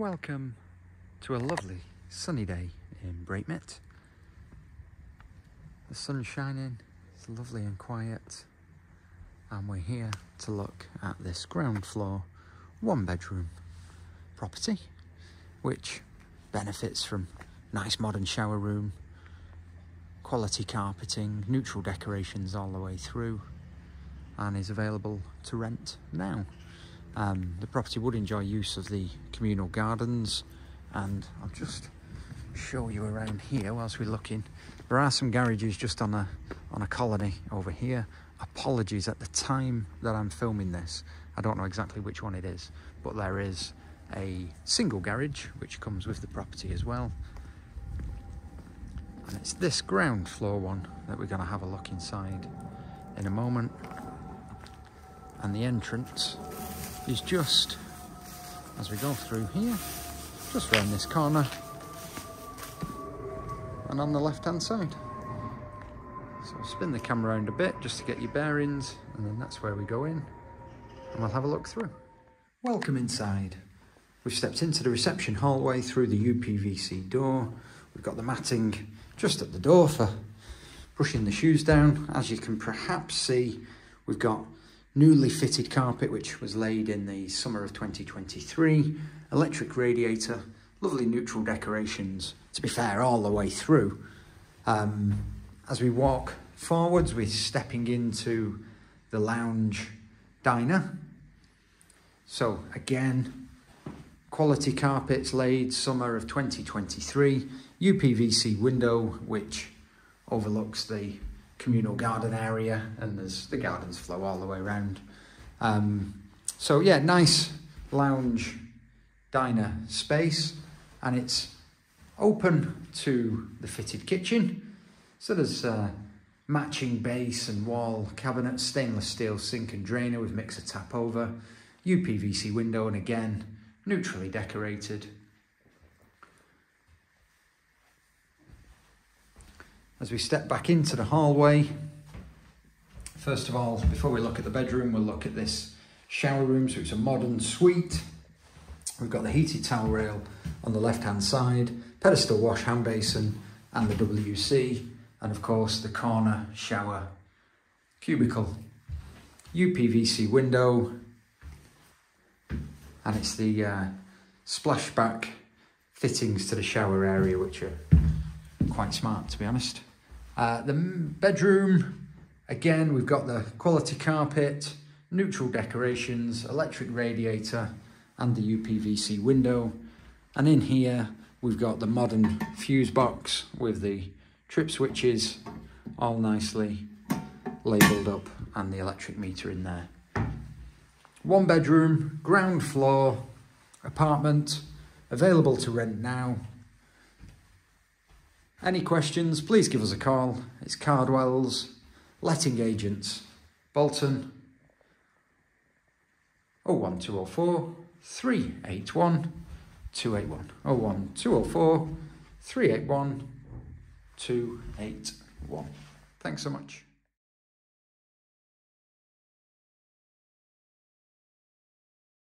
Welcome to a lovely sunny day in Breightmet. The sun's shining, it's lovely and quiet, and we're here to look at this ground floor, one bedroom property, which benefits from nice modern shower room, quality carpeting, neutral decorations all the way through, and is available to rent now. Um, the property would enjoy use of the communal gardens and I'll just show you around here whilst we're looking. There are some garages just on a, on a colony over here. Apologies at the time that I'm filming this. I don't know exactly which one it is, but there is a single garage which comes with the property as well. And it's this ground floor one that we're going to have a look inside in a moment. And the entrance is just as we go through here, just round this corner and on the left hand side. So I'll spin the camera around a bit just to get your bearings and then that's where we go in and we'll have a look through. Welcome inside. We've stepped into the reception hallway through the UPVC door. We've got the matting just at the door for pushing the shoes down. As you can perhaps see, we've got newly fitted carpet which was laid in the summer of 2023, electric radiator, lovely neutral decorations, to be fair, all the way through. Um, as we walk forwards, we're stepping into the lounge diner. So again, quality carpets laid summer of 2023, UPVC window which overlooks the communal garden area and there's the gardens flow all the way around. Um, so yeah, nice lounge diner space and it's open to the fitted kitchen. So there's uh, matching base and wall cabinets, stainless steel sink and drainer with mixer tap over, UPVC window and again, neutrally decorated As we step back into the hallway, first of all, before we look at the bedroom, we'll look at this shower room. So it's a modern suite. We've got the heated towel rail on the left-hand side, pedestal wash hand basin and the WC, and of course the corner shower cubicle. UPVC window, and it's the uh, splashback fittings to the shower area, which are quite smart to be honest. Uh, the bedroom, again, we've got the quality carpet, neutral decorations, electric radiator, and the UPVC window. And in here, we've got the modern fuse box with the trip switches all nicely labelled up and the electric meter in there. One bedroom, ground floor, apartment, available to rent now. Any questions, please give us a call. It's Cardwell's Letting Agents, Bolton 01204 381 281. 01204 381 281. Thanks so much.